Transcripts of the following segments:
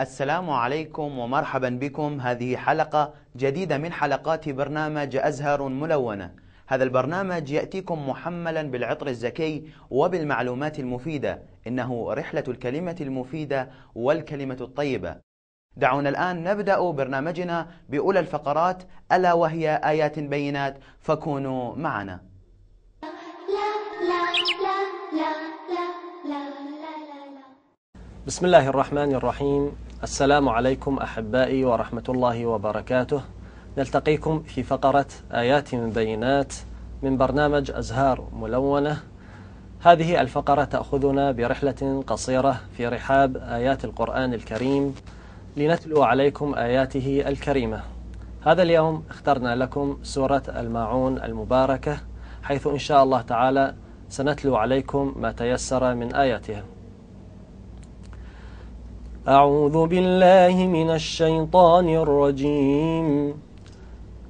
السلام عليكم ومرحبا بكم. هذه حلقة جديدة من حلقات برنامج أزهر ملونة. هذا البرنامج يأتيكم محملا بالعطر الزكي وبالمعلومات المفيدة. إنه رحلة الكلمة المفيدة والكلمة الطيبة. دعونا الآن نبدأ برنامجنا بأولى الفقرات. ألا وهي آيات بينات. فكونوا معنا. بسم الله الرحمن الرحيم. السلام عليكم أحبائي ورحمة الله وبركاته. نلتقيكم في فقرة آيات بينات من برنامج أزهار ملونة. هذه الفقرة تأخذنا برحلة قصيرة في رحاب آيات القرآن الكريم. لنتلو عليكم آياته الكريمة. هذا اليوم اخترنا لكم سورة الماعون المباركة حيث إن شاء الله تعالى سنتلو عليكم ما تيسر من آياتها أعوذ بالله من الشيطان الرجيم.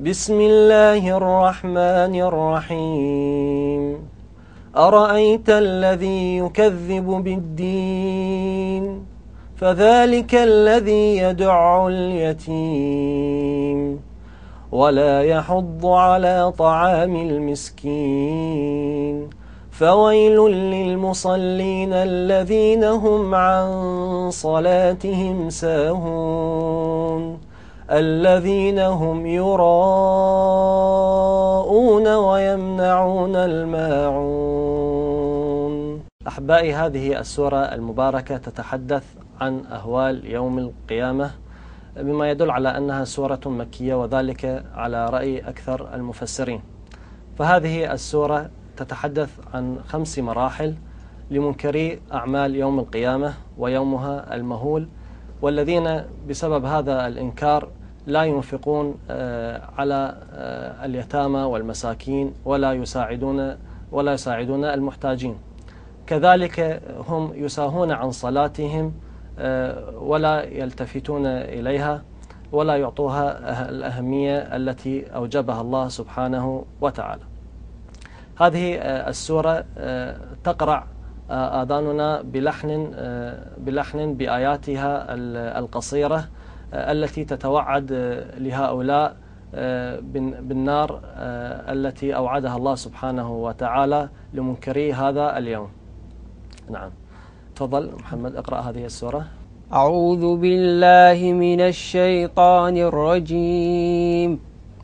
بسم الله الرحمن الرحيم. أرأيت الذي يكذب بالدين؟ فذلك الذي يدع اليتيم. ولا يحض على طعام المسكين. فويل للمصلين الذين هم عن صلاتهم ساهون. الذين هم يراءون ويمنعون الماعون. أحبائي هذه السورة المباركة تتحدث عن أهوال يوم القيامة بما يدل على أنها سورة مكية وذلك على رأي أكثر المفسرين. فهذه السورة تتحدث عن خمس مراحل لمنكري أعمال يوم القيامة ويومها المهول والذين بسبب هذا الإنكار لا ينفقون على اليتامى والمساكين ولا يساعدون ولا يساعدون المحتاجين. كذلك هم يساهون عن صلاتهم ولا يلتفتون إليها ولا يعطوها الأهمية التي أوجبها الله سبحانه وتعالى. هذه السورة تقرع آذاننا بلحن بلحن بآياتها القصيرة التي تتوعد لهؤلاء بالنار التي أوعدها الله سبحانه وتعالى لمنكري هذا اليوم. نعم. تفضل محمد اقرأ هذه السورة. أعوذ بالله من الشيطان الرجيم.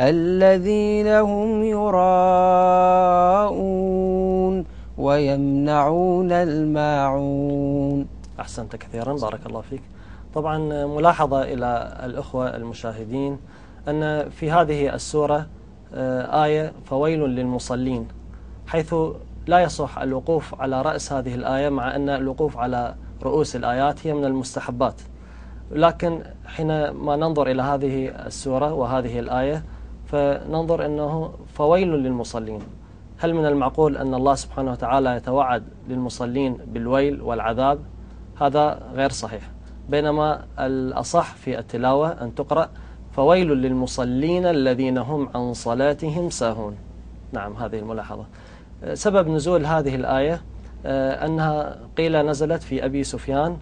الذين هم يراءون ويمنعون الماعون. أحسنت كثيرا بارك الله فيك. طبعا ملاحظة إلى الأخوة المشاهدين أن في هذه السورة آية فويل للمصلين حيث لا يصح الوقوف على رأس هذه الآية مع أن الوقوف على رؤوس الآيات هي من المستحبات. لكن حينما ننظر إلى هذه السورة وهذه الآية فننظر أنه فويل للمصلين. هل من المعقول أن الله سبحانه وتعالى يتوعد للمصلين بالويل والعذاب؟ هذا غير صحيح. بينما الأصح في التلاوة أن تقرأ فويل للمصلين الذين هم عن صلاتهم ساهون. نعم هذه الملاحظة. سبب نزول هذه الآية أنها قيل نزلت في أبي سفيان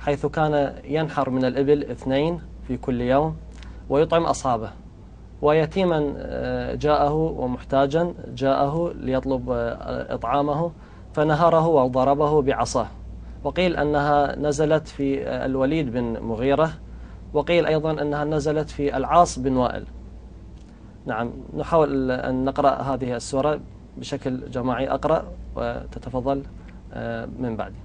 حيث كان ينحر من الإبل اثنين في كل يوم ويطعم أصحابه. ويتيما جاءه ومحتاجا جاءه ليطلب إطعامه فنهره وضربه بعصاه. وقيل أنها نزلت في الوليد بن مغيرة وقيل أيضا أنها نزلت في العاص بن وائل. نعم نحاول أن نقرأ هذه السورة بشكل جماعي أقرأ وتتفضل آه، من بعدي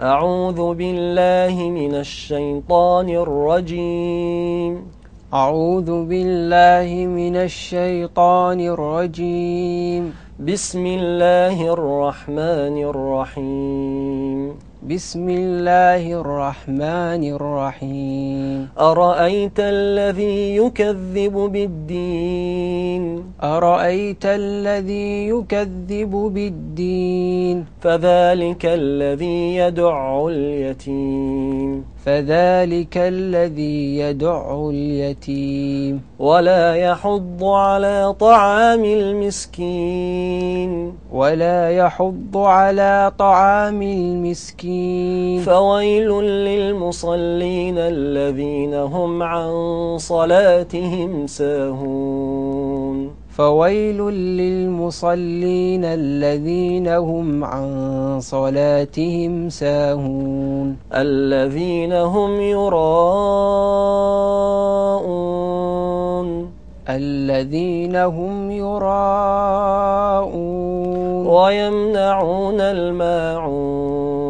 أعوذ بالله من الشيطان الرجيم. أعوذ بالله من الشيطان الرجيم. بسم الله الرحمن الرحيم. بسم الله الرحمن الرحيم. أرأيت الذي يكذب بالدين؟ أرأيت الذي يكذب بالدين؟ فذلك الذي يدع اليتيم. فذلك الذي يدع اليتيم ولا يحض على طعام المسكين ولا يحض على طعام المسكين فويل للمصلين الذين هم عن صلاتهم ساهون فويل للمصلين الذين هم عن صلاتهم ساهون. الذين هم يراءون. الذين هم يراءون. ويمنعون الماعون.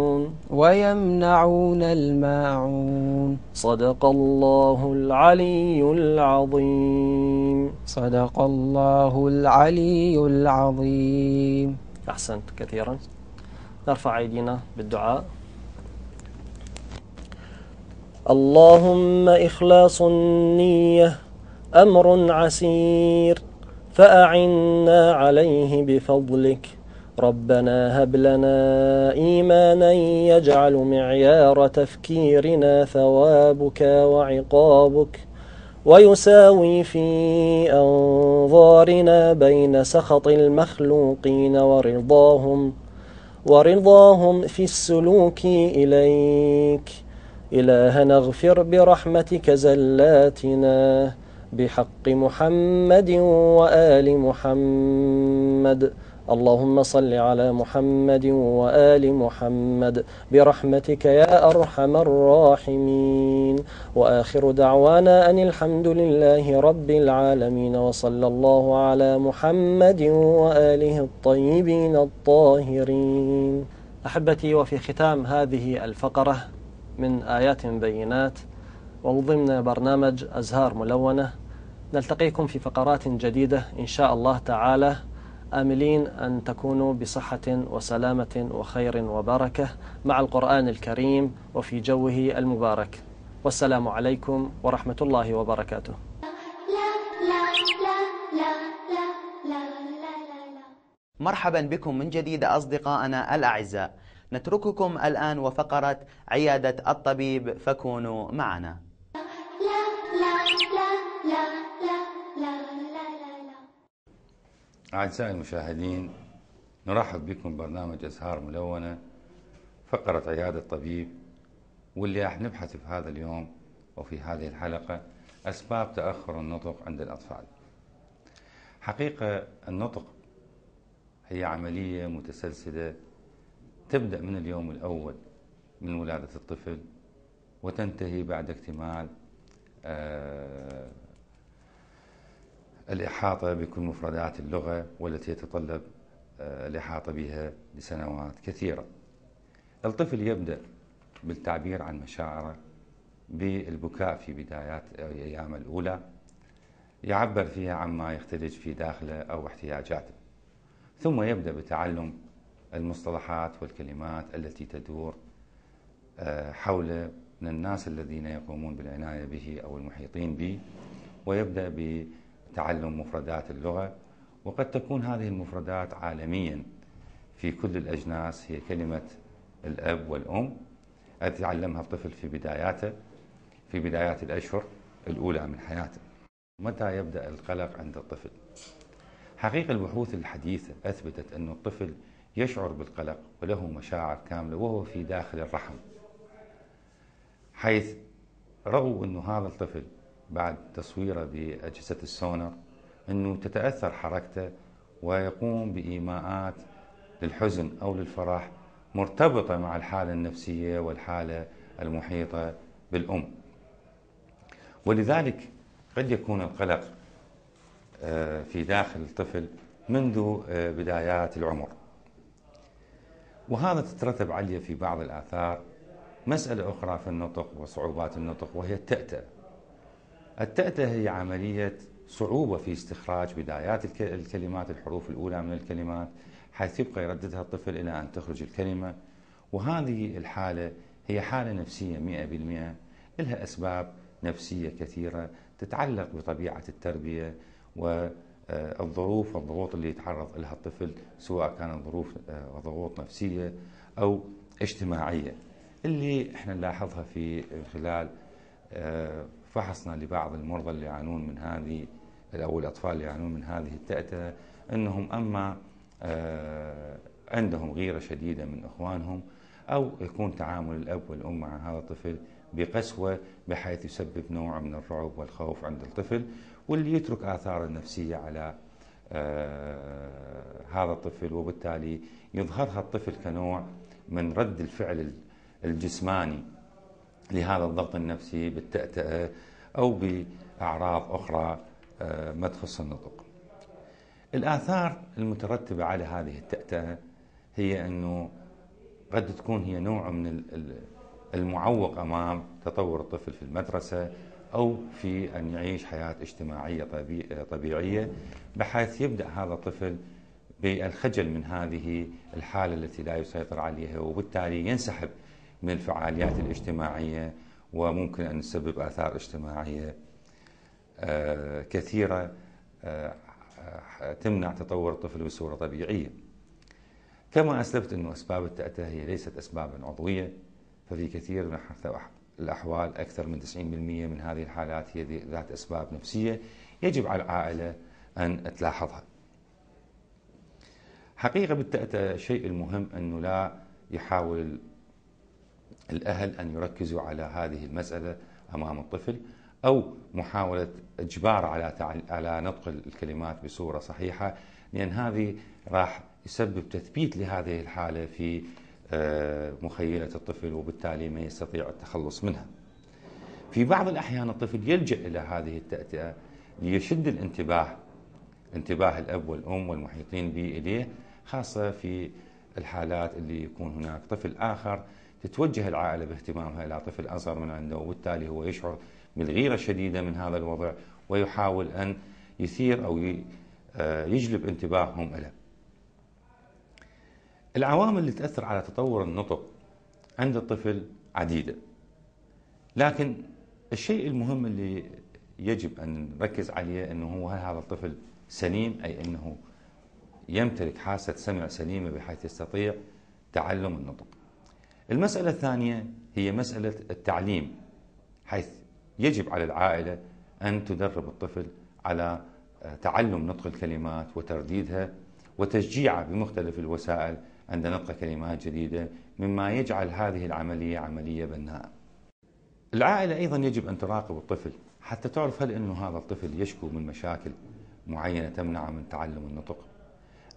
ويمنعون الماعون. صدق الله العلي العظيم. صدق الله العلي العظيم. أحسنت كثيرا. نرفع أيدينا بالدعاء. اللهم إخلاص النية أمر عسير فأعنا عليه بفضلك. ربنا هب لنا إيمانا يجعل معيار تفكيرنا ثوابك وعقابك ويساوي في أنظارنا بين سخط المخلوقين ورضاهم ورضاهم في السلوك إليك. إلهنا اغفر برحمتك زلاتنا بحق محمد وآل محمد. اللهم صل على محمد وآل محمد برحمتك يا أرحم الراحمين. وآخر دعوانا أن الحمد لله رب العالمين وصلى الله على محمد وآله الطيبين الطاهرين. أحبتي وفي ختام هذه الفقرة من آيات بينات وضمن برنامج أزهار ملونة. نلتقيكم في فقرات جديدة إن شاء الله تعالى. آملين أن تكونوا بصحة وسلامة وخير وبركة مع القرآن الكريم وفي جوه المبارك. والسلام عليكم ورحمة الله وبركاته. مرحبا بكم من جديد أصدقائنا الأعزاء. نترككم الآن وفقرة عيادة الطبيب فكونوا معنا. أعزائي المشاهدين نرحب بكم برنامج أزهار ملونة فقرة عيادة طبيب واللي راح نبحث في هذا اليوم وفي هذه الحلقة أسباب تأخر النطق عند الأطفال. حقيقة النطق هي عملية متسلسلة تبدأ من اليوم الأول من ولادة الطفل وتنتهي بعد اكتمال آه الإحاطة بكل مفردات اللغة والتي يتطلب آه الإحاطة بها لسنوات كثيرة. الطفل يبدأ بالتعبير عن مشاعره بالبكاء في بدايات أيام الأولى يعبر فيها عما يختلج في داخله أو احتياجاته ثم يبدأ بتعلم المصطلحات والكلمات التي تدور حول من الناس الذين يقومون بالعناية به أو المحيطين به ويبدأ بتعلم مفردات اللغة وقد تكون هذه المفردات عالميا في كل الأجناس هي كلمة الأب والأم يتعلمها الطفل في بداياته في بدايات الأشهر الأولى من حياته متى يبدأ القلق عند الطفل؟ حقيقة البحوث الحديثة أثبتت أن الطفل يشعر بالقلق وله مشاعر كاملة وهو في داخل الرحم حيث رغوا أنه هذا الطفل بعد تصويره بأجهزة السونر أنه تتأثر حركته ويقوم بإيماءات للحزن أو للفرح مرتبطة مع الحالة النفسية والحالة المحيطة بالأم. ولذلك قد يكون القلق آه، في داخل الطفل منذ آه، بدايات العمر. وهذا تترتب عليه في بعض الآثار مسألة أخرى في النطق وصعوبات النطق وهي التأتأة. التأتأة هي عملية صعوبة في استخراج بدايات الكلمات الحروف الأولى من الكلمات حيث يبقى يرددها الطفل إلى أن تخرج الكلمة. وهذه الحالة هي حالة نفسية مئة بالمئة. لها أسباب نفسية كثيرة تتعلق بطبيعة التربية والظروف والضغوط اللي يتعرض لها الطفل سواء كانت ظروف وضغوط نفسية أو اجتماعية. اللي إحنا نلاحظها في خلال فحصنا لبعض المرضى اللي يعانون من هذه أو الأطفال اللي يعانون من هذه التأتة أنهم أما آه، عندهم غيرة شديدة من إخوانهم أو يكون تعامل الأب والأم مع هذا الطفل بقسوة بحيث يسبب نوع من الرعب والخوف عند الطفل واللي يترك اثار النفسية على آه، هذا الطفل وبالتالي يظهرها الطفل كنوع من رد الفعل الجسماني. لهذا الضغط النفسي بالتأتأة أو بأعراض أخرى آه، ما تخص النطق الآثار المترتبة على هذه التأتأة هي أنه قد تكون هي نوع من المعوق أمام تطور الطفل في المدرسة أو في أن يعيش حياة اجتماعية طبيعية بحيث يبدأ هذا الطفل بالخجل من هذه الحالة التي لا يسيطر عليها وبالتالي ينسحب من الفعاليات الاجتماعية وممكن أن تسبب آثار اجتماعية. آه، كثيرة آه، تمنع تطور الطفل بصورة طبيعية. كما أسلفت أن أسباب التأتة هي ليست أسبابا عضوية ففي كثير من الأحوال أكثر من 90% من هذه الحالات هي ذات أسباب نفسية يجب على العائلة أن تلاحظها. حقيقة بالتأتة الشيء المهم أنه لا يحاول الأهل أن يركزوا على هذه المسألة أمام الطفل أو محاولة إجبار على على نطق الكلمات بصورة صحيحة لأن هذه راح يسبب تثبيت لهذه الحالة في آه، مخيلة الطفل وبالتالي ما يستطيع التخلص منها. في بعض الأحيان الطفل يلجأ إلى هذه التأتئة ليشد الانتباه انتباه الأب والأم والمحيطين به إليه خاصة في الحالات اللي يكون هناك طفل آخر تتوجه العائلة باهتمامها إلى طفل أصغر من عنده وبالتالي هو يشعر بالغيرة الشديدة من هذا الوضع ويحاول أن يثير أو آه، يجلب انتباههم له العوامل اللي تأثر على تطور النطق عند الطفل عديدة. لكن الشيء المهم اللي يجب أن نركز عليه أنه هو هل هذا الطفل سليم أي أنه يمتلك حاسة سمع سليمة بحيث يستطيع تعلم النطق. المسألة الثانية هي مسألة التعليم حيث يجب على العائلة أن تدرب الطفل على آه، تعلم نطق الكلمات وترديدها وتشجيعه بمختلف الوسائل عند نطق كلمات جديدة مما يجعل هذه العملية عملية بناءة. العائلة أيضا يجب أن تراقب الطفل حتى تعرف هل أنه هذا الطفل يشكو من مشاكل معينة تمنعه من تعلم النطق.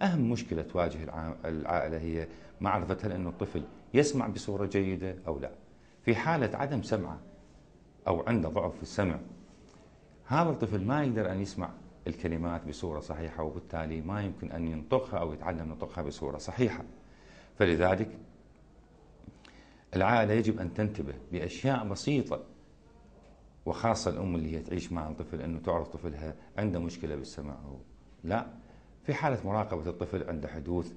أهم مشكلة تواجه العائلة هي معرفة هل أنه الطفل يسمع بصورة جيدة أو لا. في حالة عدم سمعة أو عنده ضعف في السمع هذا الطفل ما يقدر أن يسمع الكلمات بصورة صحيحة وبالتالي ما يمكن أن ينطقها أو يتعلم نطقها بصورة صحيحة. فلذلك العائلة يجب أن تنتبه بأشياء بسيطة وخاصة الأم اللي هي تعيش مع الطفل أنه تعرف طفلها عنده مشكلة بالسمع أو لا. في حالة مراقبة الطفل عند حدوث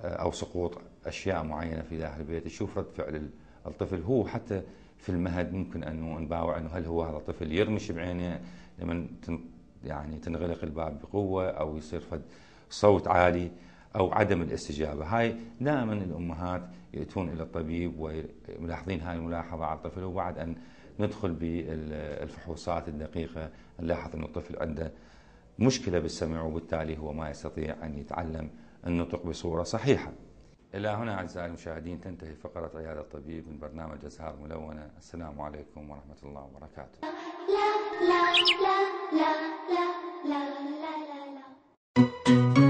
آه، أو سقوط أشياء معينة في داخل البيت يشوف رد فعل الطفل. هو حتى في المهد ممكن أنه نباوع أنه هل هو هذا الطفل يرمش بعينه لما يعني تنغلق الباب بقوة أو يصير فد صوت عالي أو عدم الاستجابة. هاي دائما الأمهات يأتون إلى الطبيب وملاحظين هاي الملاحظة على الطفل وبعد أن ندخل بالفحوصات الدقيقة نلاحظ أن الطفل عنده مشكلة بالسمع وبالتالي هو ما يستطيع أن يتعلم النطق بصورة صحيحة. إلى هنا أعزائي المشاهدين تنتهي فقرة عيادة الطبيب من برنامج أزهار ملونة. السلام عليكم ورحمة الله وبركاته. لا لا لا لا لا لا لا لا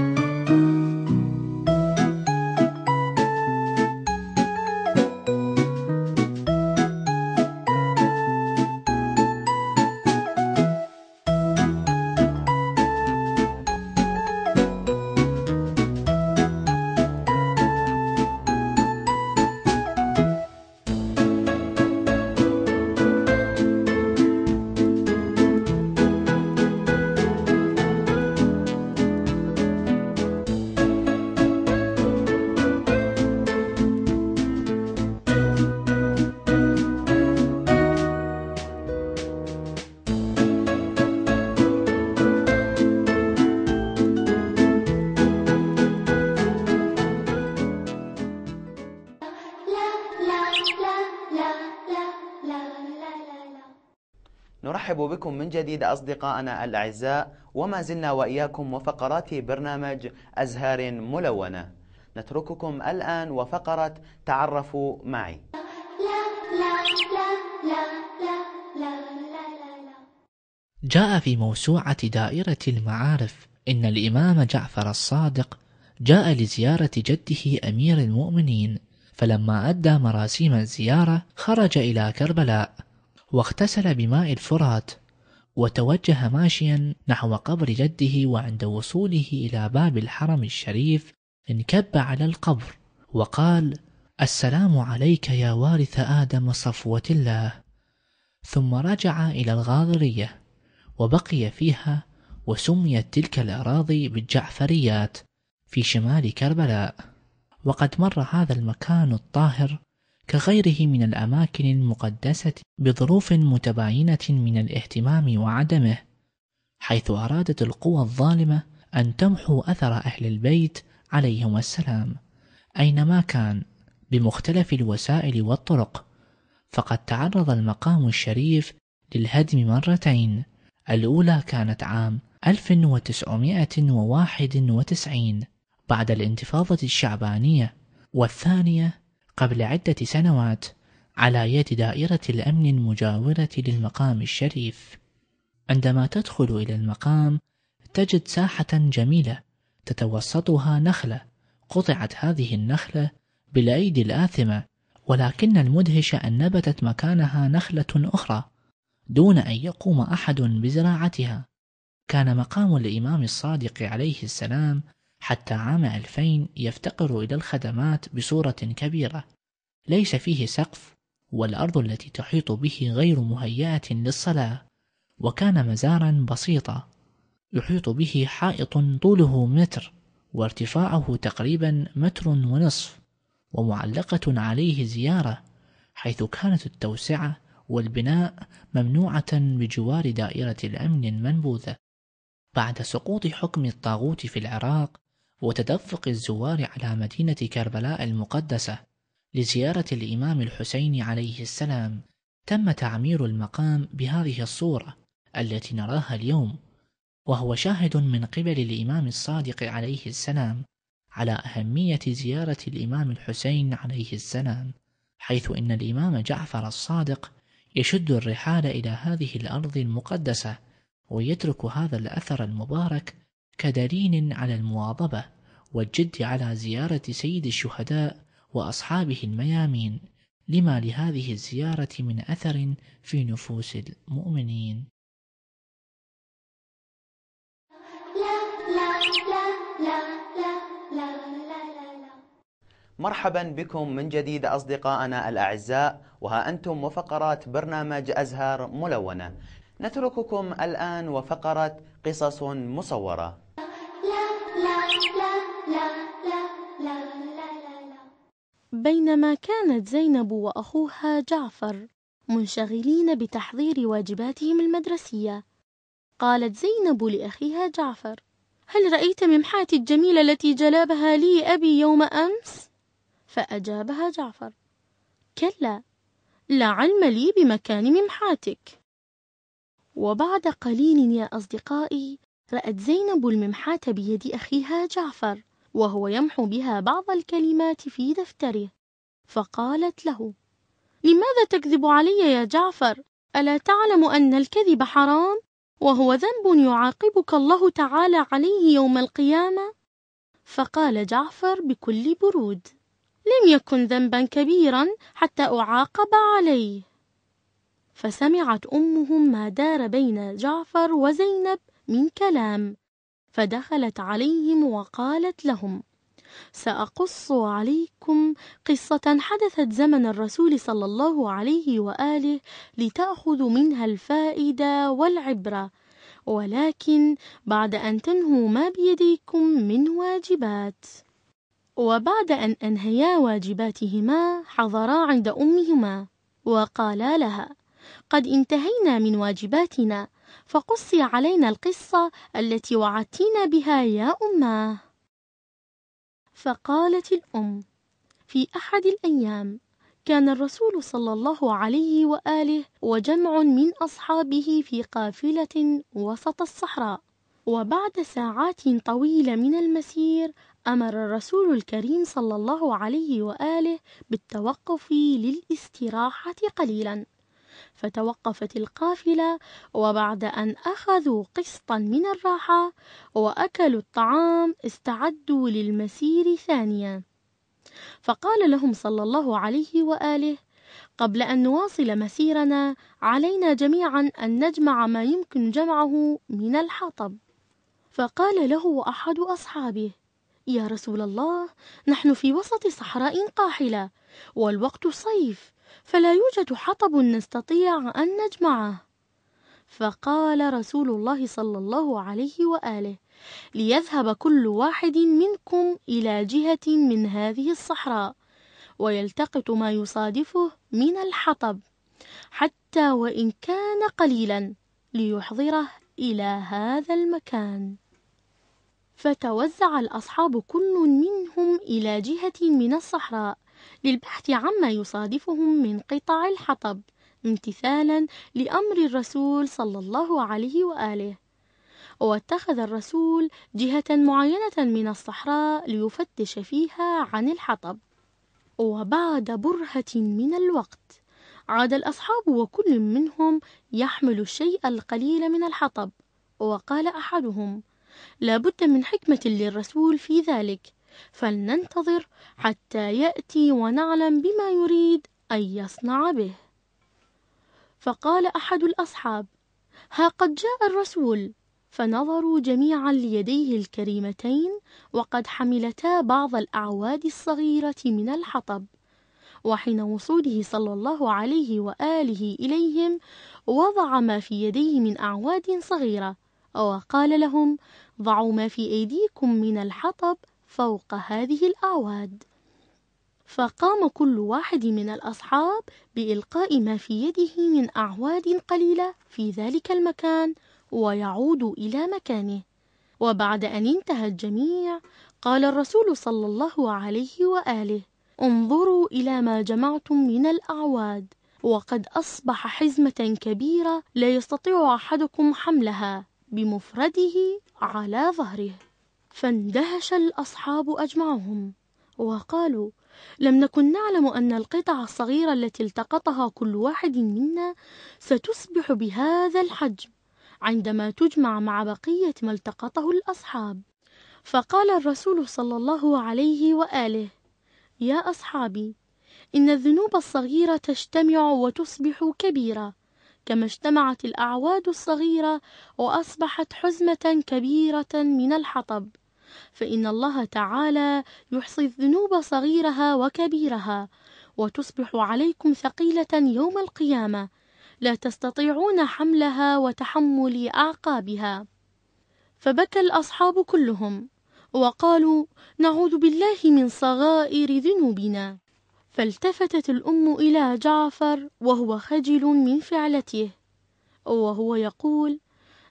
لا نرحب بكم من جديد أصدقائنا الأعزاء وما زلنا وإياكم وفقرات برنامج أزهار ملونة. نترككم الآن وفقرة تعرفوا معي. جاء في موسوعة دائرة المعارف إن الإمام جعفر الصادق جاء لزيارة جده أمير المؤمنين فلما أدى مراسيم الزيارة خرج إلى كربلاء. واغتسل بماء الفرات وتوجه ماشيا نحو قبر جده وعند وصوله إلى باب الحرم الشريف انكب على القبر وقال السلام عليك يا وارث آدم صفوة الله. ثم رجع إلى الغاضرية وبقي فيها وسميت تلك الأراضي بالجعفريات في شمال كربلاء. وقد مر هذا المكان الطاهر كغيره من الأماكن المقدسة بظروف متباينة من الاهتمام وعدمه حيث أرادت القوى الظالمة أن تمحو أثر أهل البيت عليهم السلام. أينما كان بمختلف الوسائل والطرق فقد تعرض المقام الشريف للهدم مرتين. الأولى كانت عام 1991 بعد الانتفاضة الشعبانية والثانية قبل عدة سنوات على يد دائرة الأمن المجاورة للمقام الشريف. عندما تدخل إلى المقام تجد ساحة جميلة تتوسطها نخلة. قطعت هذه النخلة بالأيدي الآثمة ولكن المدهش أن نبتت مكانها نخلة أخرى دون أن يقوم أحد بزراعتها. كان مقام الإمام الصادق عليه السلام حتى عام 2000 يفتقر إلى الخدمات بصورة كبيرة. ليس فيه سقف والأرض التي تحيط به غير مهيئة للصلاة وكان مزارا بسيطا. يحيط به حائط طوله متر وارتفاعه تقريبا متر ونصف ومعلقة عليه زيارة حيث كانت التوسعة والبناء ممنوعة بجوار دائرة الأمن المنبوذة. بعد سقوط حكم الطاغوت في العراق وتدفق الزوار على مدينة كربلاء المقدسة لزيارة الإمام الحسين عليه السلام تم تعمير المقام بهذه الصورة التي نراها اليوم وهو شاهد من قبل الإمام الصادق عليه السلام على أهمية زيارة الإمام الحسين عليه السلام حيث إن الإمام جعفر الصادق يشد الرحال إلى هذه الأرض المقدسة ويترك هذا الأثر المبارك كدليل على المواظبة والجد على زيارة سيد الشهداء وأصحابه الميامين لما لهذه الزيارة من أثر في نفوس المؤمنين. مرحبا بكم من جديد أصدقائنا الأعزاء وها أنتم وفقرات برنامج أزهار ملونة. نترككم الآن وفقرة قصص مصورة. بينما كانت زينب وأخوها جعفر منشغلين بتحضير واجباتهم المدرسية. قالت زينب لأخيها جعفر هل رأيت ممحاتي الجميلة التي جلبها لي أبي يوم أمس؟ فأجابها جعفر كلا لا علم لي بمكان ممحاتك. وبعد قليل يا أصدقائي رأت زينب الممحاة بيد أخيها جعفر. وهو يمحو بها بعض الكلمات في دفتره. فقالت له لماذا تكذب علي يا جعفر؟ ألا تعلم أن الكذب حرام؟ وهو ذنب يعاقبك الله تعالى عليه يوم القيامة؟ فقال جعفر بكل برود لم يكن ذنبا كبيرا حتى أعاقب عليه. فسمعت أمهم ما دار بين جعفر وزينب من كلام. فدخلت عليهم وقالت لهم سأقص عليكم قصة حدثت زمن الرسول صلى الله عليه وآله لتأخذوا منها الفائدة والعبرة ولكن بعد أن تنهوا ما بيديكم من واجبات. وبعد أن أنهيا واجباتهما حضرا عند أمهما وقالا لها قد انتهينا من واجباتنا فقصي علينا القصة التي وعدتينا بها يا أماه فقالت الأم في أحد الأيام كان الرسول صلى الله عليه وآله وجمع من أصحابه في قافلة وسط الصحراء وبعد ساعات طويلة من المسير أمر الرسول الكريم صلى الله عليه وآله بالتوقف للاستراحة قليلا. فتوقفت القافلة وبعد أن أخذوا قسطا من الراحة وأكلوا الطعام استعدوا للمسير ثانيا. فقال لهم صلى الله عليه وآله قبل أن نواصل مسيرنا علينا جميعا أن نجمع ما يمكن جمعه من الحطب. فقال له أحد أصحابه يا رسول الله نحن في وسط صحراء قاحلة والوقت صيف فلا يوجد حطب نستطيع أن نجمعه. فقال رسول الله صلى الله عليه وآله ليذهب كل واحد منكم إلى جهة من هذه الصحراء ويلتقط ما يصادفه من الحطب حتى وإن كان قليلا ليحضره إلى هذا المكان. فتوزع الأصحاب كل منهم إلى جهة من الصحراء للبحث عما يصادفهم من قطع الحطب امتثالا لأمر الرسول صلى الله عليه وآله. واتخذ الرسول جهة معينة من الصحراء ليفتش فيها عن الحطب. وبعد برهة من الوقت عاد الأصحاب وكل منهم يحمل الشيء القليل من الحطب. وقال أحدهم لا بد من حكمة للرسول في ذلك فلننتظر حتى يأتي ونعلم بما يريد أن يصنع به. فقال أحد الأصحاب ها قد جاء الرسول. فنظروا جميعا ليديه الكريمتين وقد حملتا بعض الأعواد الصغيرة من الحطب. وحين وصوله صلى الله عليه وآله إليهم وضع ما في يديه من أعواد صغيرة وقال لهم ضعوا ما في أيديكم من الحطب فوق هذه الأعواد. فقام كل واحد من الأصحاب بإلقاء ما في يده من أعواد قليلة في ذلك المكان ويعود إلى مكانه. وبعد أن انتهى الجميع قال الرسول صلى الله عليه وآله انظروا إلى ما جمعتم من الأعواد وقد أصبح حزمة كبيرة لا يستطيع أحدكم حملها بمفرده على ظهره. فاندهش الأصحاب أجمعهم وقالوا لم نكن نعلم أن القطع الصغيرة التي التقطها كل واحد منا ستصبح بهذا الحجم عندما تجمع مع بقية ما التقطه الأصحاب. فقال الرسول صلى الله عليه وآله يا أصحابي إن الذنوب الصغيرة تجتمع وتصبح كبيرة كما اجتمعت الأعواد الصغيرة وأصبحت حزمة كبيرة من الحطب. فإن الله تعالى يحصي الذنوب صغيرها وكبيرها وتصبح عليكم ثقيلة يوم القيامة. لا تستطيعون حملها وتحمل أعقابها. فبكى الأصحاب كلهم وقالوا نعوذ بالله من صغائر ذنوبنا. فالتفتت الأم إلى جعفر وهو خجل من فعلته وهو يقول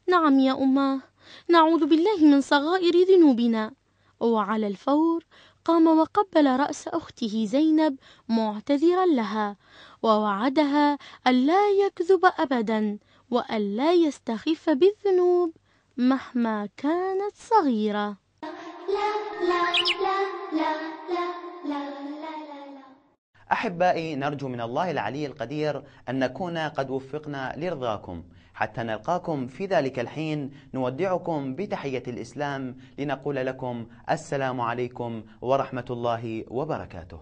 نعم يا أماه نعوذ بالله من صغائر ذنوبنا. وعلى الفور قام وقبل رأس أخته زينب معتذرا لها ووعدها ألا يكذب أبدا وألا يستخف بالذنوب مهما كانت صغيرة. لا لا لا لا لا لا. أحبائي نرجو من الله العلي القدير أن نكون قد وفقنا لرضاكم حتى نلقاكم في ذلك الحين نودعكم بتحية الإسلام لنقول لكم السلام عليكم ورحمة الله وبركاته